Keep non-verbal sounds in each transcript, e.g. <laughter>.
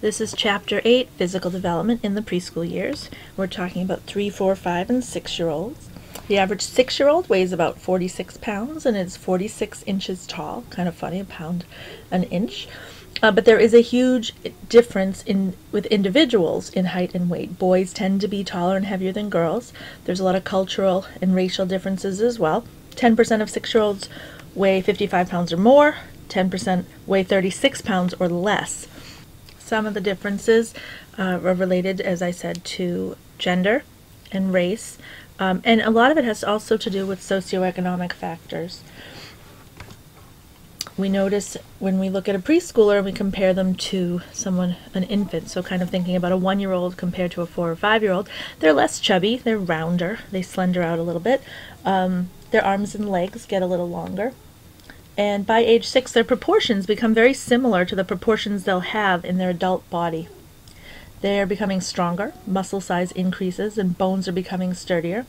This is Chapter 8 Physical Development in the Preschool Years. We're talking about 3, 4, 5, and 6 year olds. The average 6 year old weighs about 46 pounds and is 46 inches tall. Kind of funny, a pound an inch. Uh, but there is a huge difference in with individuals in height and weight. Boys tend to be taller and heavier than girls. There's a lot of cultural and racial differences as well. 10% of 6 year olds weigh 55 pounds or more, 10% weigh 36 pounds or less. Some of the differences uh, are related, as I said, to gender and race, um, and a lot of it has also to do with socioeconomic factors. We notice when we look at a preschooler and we compare them to someone, an infant, so kind of thinking about a one year old compared to a four or five year old, they're less chubby, they're rounder, they slender out a little bit, um, their arms and legs get a little longer and by age six, their proportions become very similar to the proportions they'll have in their adult body. They are becoming stronger, muscle size increases, and bones are becoming sturdier.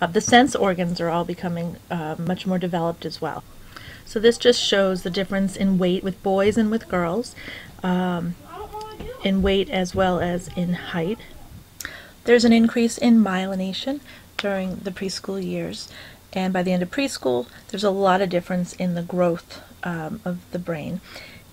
Uh, the sense organs are all becoming uh, much more developed as well. So this just shows the difference in weight with boys and with girls, um, in weight as well as in height. There's an increase in myelination during the preschool years. And by the end of preschool, there's a lot of difference in the growth um, of the brain.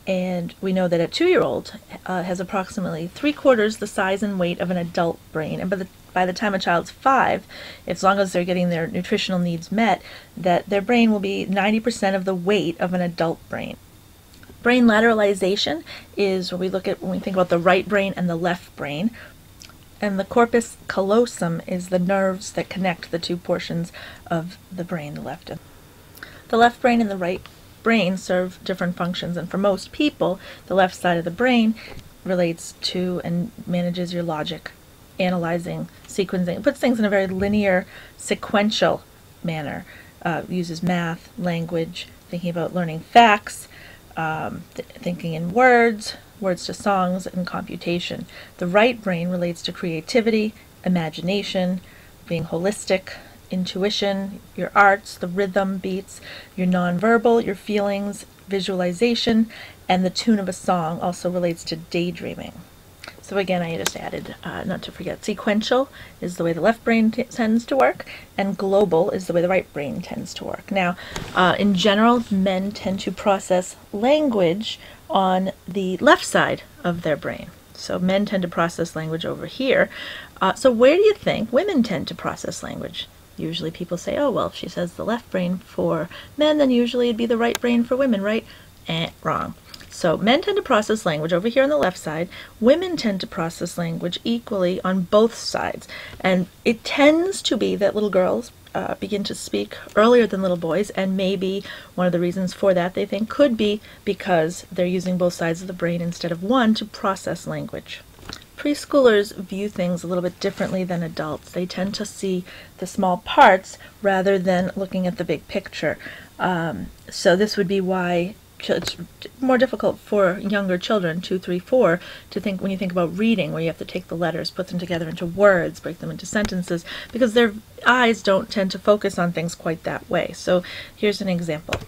And we know that a two year old uh, has approximately three quarters the size and weight of an adult brain. And by the, by the time a child's five, as long as they're getting their nutritional needs met, that their brain will be 90% of the weight of an adult brain. Brain lateralization is where we look at when we think about the right brain and the left brain and the corpus callosum is the nerves that connect the two portions of the brain, the left and the left brain and the right brain serve different functions and for most people the left side of the brain relates to and manages your logic analyzing sequencing. It puts things in a very linear sequential manner. Uh, uses math language thinking about learning facts um, th thinking in words words to songs, and computation. The right brain relates to creativity, imagination, being holistic, intuition, your arts, the rhythm, beats, your nonverbal, your feelings, visualization, and the tune of a song also relates to daydreaming. So again, I just added, uh, not to forget, sequential is the way the left brain tends to work, and global is the way the right brain tends to work. Now, uh, in general, men tend to process language on the left side of their brain. So men tend to process language over here. Uh, so where do you think women tend to process language? Usually people say, oh, well, if she says the left brain for men, then usually it'd be the right brain for women, right? Eh, wrong. So men tend to process language over here on the left side. Women tend to process language equally on both sides. And it tends to be that little girls uh, begin to speak earlier than little boys, and maybe one of the reasons for that they think could be because they're using both sides of the brain instead of one to process language. Preschoolers view things a little bit differently than adults. They tend to see the small parts rather than looking at the big picture. Um, so this would be why it's more difficult for younger children, two, three, four, to think when you think about reading, where you have to take the letters, put them together into words, break them into sentences, because their eyes don't tend to focus on things quite that way. So here's an example.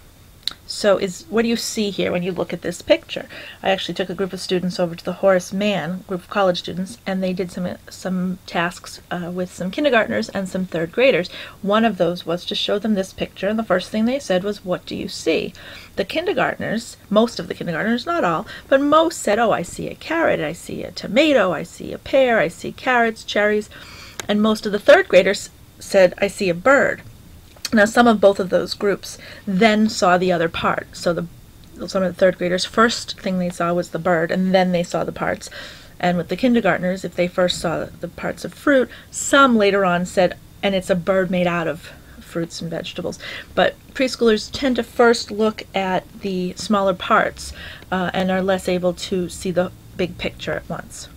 So is what do you see here when you look at this picture? I actually took a group of students over to the Horace Mann group of college students, and they did some some tasks uh, with some kindergartners and some third graders. One of those was to show them this picture, and the first thing they said was, "What do you see?" The kindergartners, most of the kindergartners, not all, but most said, "Oh, I see a carrot, I see a tomato, I see a pear, I see carrots, cherries," and most of the third graders said, "I see a bird." Now, some of both of those groups then saw the other part. So the some of the third graders, first thing they saw was the bird, and then they saw the parts. And with the kindergartners, if they first saw the parts of fruit, some later on said, and it's a bird made out of fruits and vegetables. But preschoolers tend to first look at the smaller parts uh, and are less able to see the big picture at once.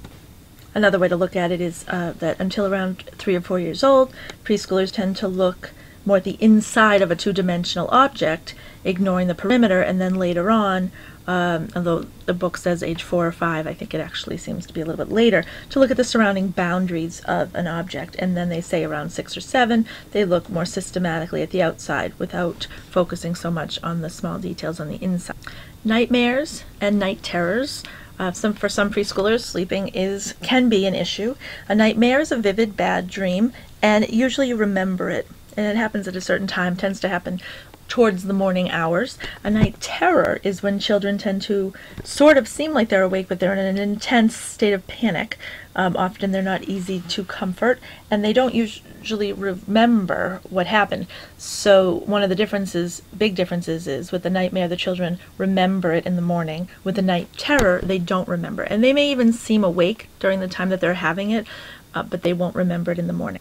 Another way to look at it is uh, that until around three or four years old, preschoolers tend to look more the inside of a two-dimensional object, ignoring the perimeter, and then later on, um, although the book says age four or five, I think it actually seems to be a little bit later, to look at the surrounding boundaries of an object. And then they say around six or seven, they look more systematically at the outside without focusing so much on the small details on the inside. Nightmares and night terrors Uh, some for some preschoolers, sleeping is can be an issue. A nightmare is a vivid bad dream, and usually you remember it, and it happens at a certain time. Tends to happen towards the morning hours. A night terror is when children tend to sort of seem like they're awake, but they're in an intense state of panic. Um, often they're not easy to comfort, and they don't usually remember what happened. So, one of the differences, big differences, is with the nightmare, the children remember it in the morning. With the night terror, they don't remember. And they may even seem awake during the time that they're having it, uh, but they won't remember it in the morning.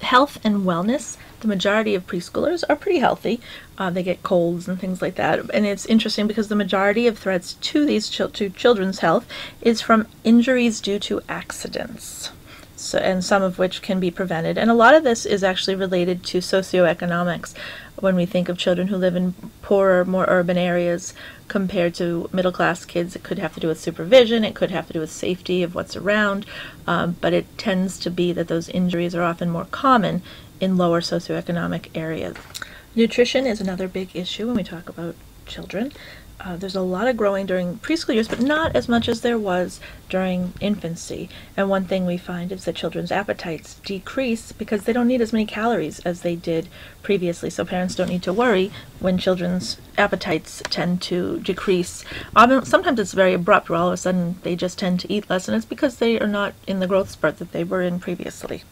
Health and wellness the majority of preschoolers are pretty healthy. Uh, they get colds and things like that. And it's interesting because the majority of threats to these to children's health is from injuries due to accidents. So, and some of which can be prevented. And a lot of this is actually related to socioeconomics when we think of children who live in poorer, more urban areas compared to middle class kids. It could have to do with supervision, it could have to do with safety of what's around, um, but it tends to be that those injuries are often more common in lower socioeconomic areas. Nutrition is another big issue when we talk about children. Uh, there's a lot of growing during preschool years, but not as much as there was during infancy. And one thing we find is that children's appetites decrease because they don't need as many calories as they did previously. So parents don't need to worry when children's appetites tend to decrease. Um, sometimes it's very abrupt, where all of a sudden they just tend to eat less, and it's because they are not in the growth spurt that they were in previously.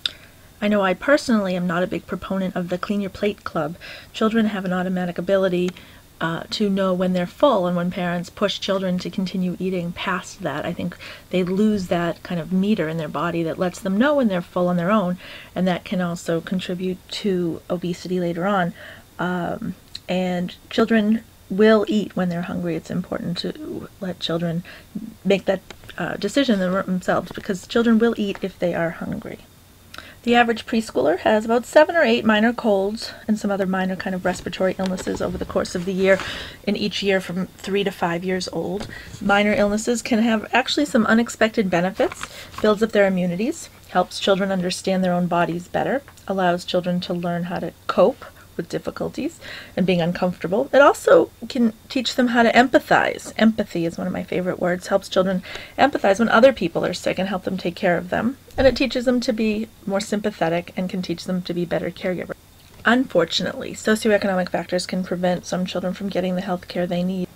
I know I personally am not a big proponent of the Clean Your Plate Club. Children have an automatic ability uh, to know when they're full, and when parents push children to continue eating past that, I think they lose that kind of meter in their body that lets them know when they're full on their own, and that can also contribute to obesity later on. Um, and children will eat when they're hungry. It's important to let children make that uh, decision themselves because children will eat if they are hungry. The average preschooler has about seven or eight minor colds and some other minor kind of respiratory illnesses over the course of the year, in each year from three to five years old. Minor illnesses can have actually some unexpected benefits, builds up their immunities, helps children understand their own bodies better, allows children to learn how to cope with difficulties and being uncomfortable. It also can teach them how to empathize. Empathy is one of my favorite words. Helps children empathize when other people are sick and help them take care of them. And it teaches them to be more sympathetic and can teach them to be better caregivers. Unfortunately, socioeconomic factors can prevent some children from getting the health care they need.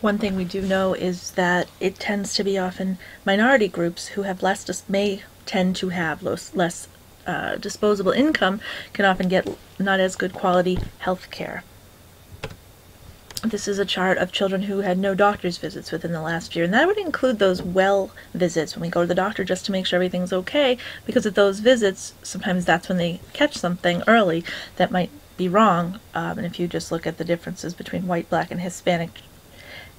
One thing we do know is that it tends to be often minority groups who have less may tend to have less, less uh, disposable income can often get not as good quality health care. This is a chart of children who had no doctor's visits within the last year, and that would include those well visits when we go to the doctor just to make sure everything's okay, because at those visits, sometimes that's when they catch something early that might be wrong. Um, and if you just look at the differences between white, black, and Hispanic,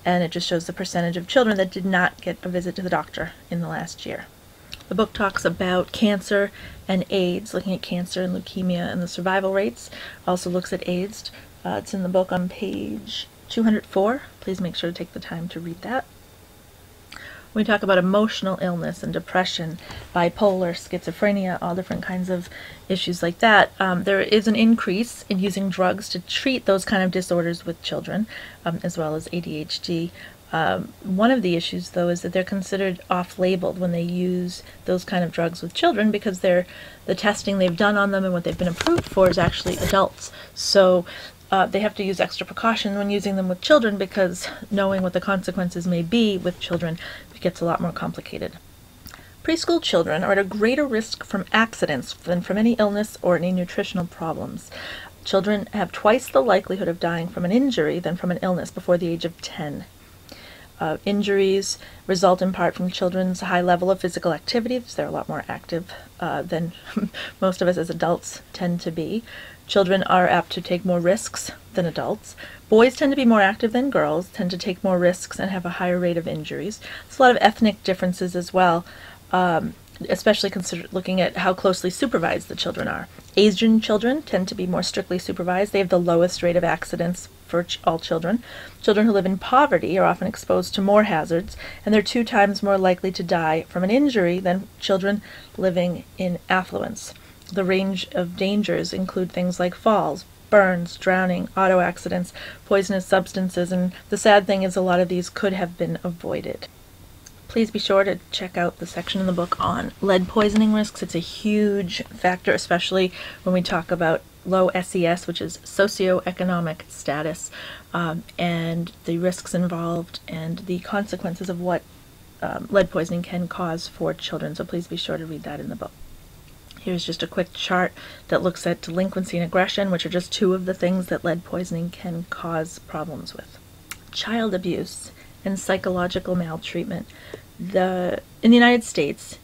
and it just shows the percentage of children that did not get a visit to the doctor in the last year. The book talks about cancer and AIDS, looking at cancer and leukemia and the survival rates. Also looks at AIDS. Uh, it's in the book on page 204. Please make sure to take the time to read that. We talk about emotional illness and depression, bipolar, schizophrenia, all different kinds of issues like that. Um, there is an increase in using drugs to treat those kind of disorders with children, um, as well as ADHD. Um, one of the issues, though, is that they're considered off-labeled when they use those kind of drugs with children because they're the testing they've done on them and what they've been approved for is actually adults. So uh, they have to use extra precaution when using them with children because knowing what the consequences may be with children it gets a lot more complicated. Preschool children are at a greater risk from accidents than from any illness or any nutritional problems. Children have twice the likelihood of dying from an injury than from an illness before the age of 10. Injuries result in part from children's high level of physical activity, because they're a lot more active uh, than <laughs> most of us as adults tend to be. Children are apt to take more risks than adults. Boys tend to be more active than girls, tend to take more risks and have a higher rate of injuries. There's a lot of ethnic differences as well. Um, especially consider looking at how closely supervised the children are. Asian children tend to be more strictly supervised. They have the lowest rate of accidents for ch all children. Children who live in poverty are often exposed to more hazards, and they're two times more likely to die from an injury than children living in affluence. The range of dangers include things like falls, burns, drowning, auto accidents, poisonous substances, and the sad thing is a lot of these could have been avoided. Please be sure to check out the section in the book on lead poisoning risks. It's a huge factor, especially when we talk about low SES, which is socioeconomic status, um, and the risks involved and the consequences of what um, lead poisoning can cause for children. So please be sure to read that in the book. Here's just a quick chart that looks at delinquency and aggression, which are just two of the things that lead poisoning can cause problems with. Child abuse and psychological maltreatment. The in the United States,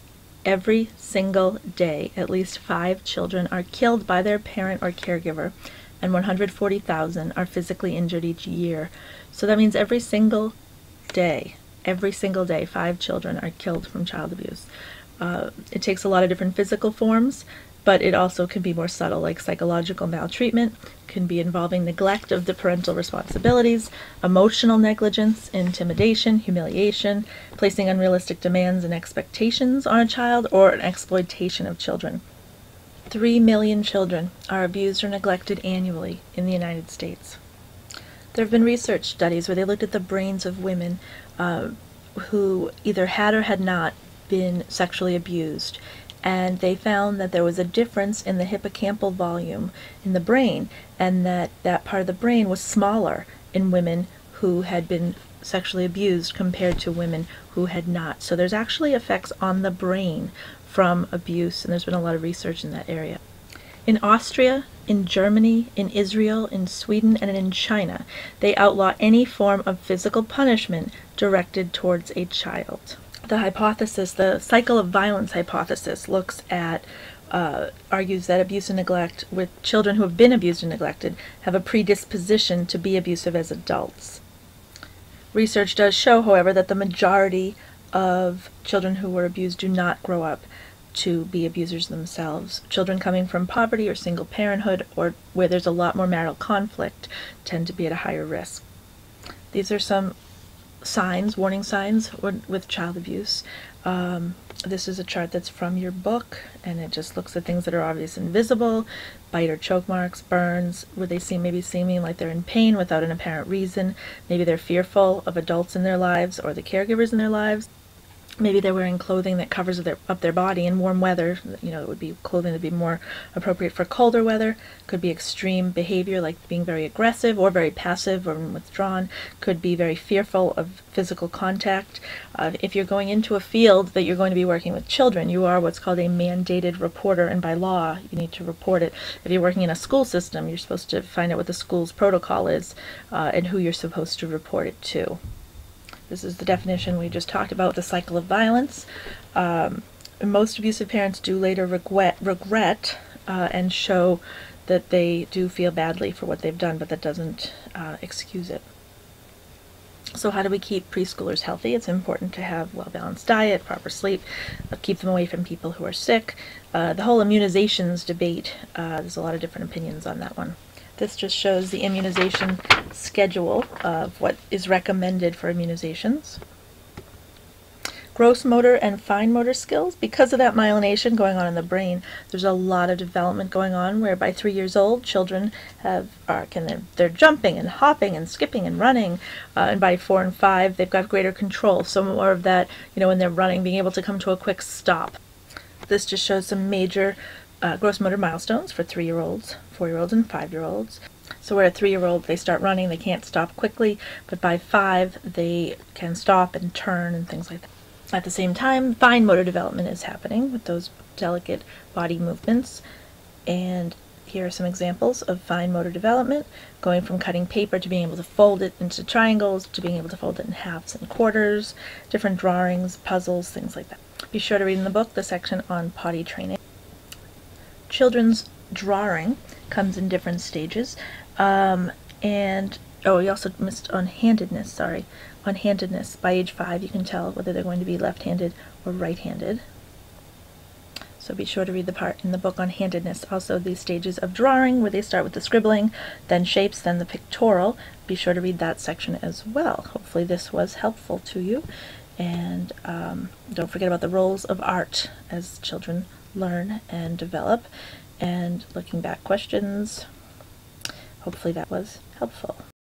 every single day, at least five children are killed by their parent or caregiver, and 140,000 are physically injured each year. So that means every single day, every single day, five children are killed from child abuse. Uh, it takes a lot of different physical forms, but it also can be more subtle, like psychological maltreatment, can be involving neglect of the parental responsibilities, emotional negligence, intimidation, humiliation, placing unrealistic demands and expectations on a child, or an exploitation of children. Three million children are abused or neglected annually in the United States. There have been research studies where they looked at the brains of women uh, who either had or had not been sexually abused and they found that there was a difference in the hippocampal volume in the brain and that that part of the brain was smaller in women who had been sexually abused compared to women who had not. So there's actually effects on the brain from abuse and there's been a lot of research in that area. In Austria, in Germany, in Israel, in Sweden, and in China, they outlaw any form of physical punishment directed towards a child the hypothesis, the cycle of violence hypothesis, looks at, uh, argues that abuse and neglect with children who have been abused and neglected have a predisposition to be abusive as adults. Research does show, however, that the majority of children who were abused do not grow up to be abusers themselves. Children coming from poverty or single parenthood or where there's a lot more marital conflict tend to be at a higher risk. These are some signs, warning signs with child abuse. Um, this is a chart that's from your book, and it just looks at things that are obvious and visible, bite or choke marks, burns, where they seem maybe seeming like they're in pain without an apparent reason. Maybe they're fearful of adults in their lives or the caregivers in their lives maybe they're wearing clothing that covers their, up their body in warm weather. You know, it would be clothing that would be more appropriate for colder weather. Could be extreme behavior like being very aggressive or very passive or withdrawn. Could be very fearful of physical contact. Uh, if you're going into a field that you're going to be working with children, you are what's called a mandated reporter, and by law, you need to report it. If you're working in a school system, you're supposed to find out what the school's protocol is uh, and who you're supposed to report it to. This is the definition we just talked about, the cycle of violence. Um, most abusive parents do later regret, regret uh, and show that they do feel badly for what they've done, but that doesn't uh, excuse it. So how do we keep preschoolers healthy? It's important to have well-balanced diet, proper sleep, uh, keep them away from people who are sick. Uh, the whole immunizations debate, uh, there's a lot of different opinions on that one. This just shows the immunization schedule of what is recommended for immunizations. Gross motor and fine motor skills, because of that myelination going on in the brain, there's a lot of development going on where by three years old, children have are can they're, they're jumping and hopping and skipping and running, uh, and by four and five, they've got greater control. So more of that, you know, when they're running, being able to come to a quick stop. This just shows some major uh, gross motor milestones for three-year-olds, four-year-olds, and five-year-olds. So where a three-year-old, they start running, they can't stop quickly, but by five, they can stop and turn and things like that. At the same time, fine motor development is happening with those delicate body movements. And here are some examples of fine motor development, going from cutting paper to being able to fold it into triangles, to being able to fold it in halves and quarters, different drawings, puzzles, things like that. Be sure to read in the book the section on potty training children's drawing comes in different stages. Um, and, oh, we also missed on-handedness, sorry. On-handedness. By age five, you can tell whether they're going to be left-handed or right-handed. So be sure to read the part in the book on handedness. Also, these stages of drawing, where they start with the scribbling, then shapes, then the pictorial. Be sure to read that section as well. Hopefully this was helpful to you. And um, don't forget about the roles of art as children learn and develop. And looking back questions, Hopefully that was helpful.